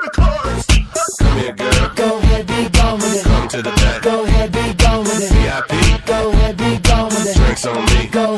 to the chorus. Come here, girl. Go ahead, be gone with it. Come to the back. Go ahead, be gone with it. VIP. Go ahead, be gone with it. Drinks on me. Go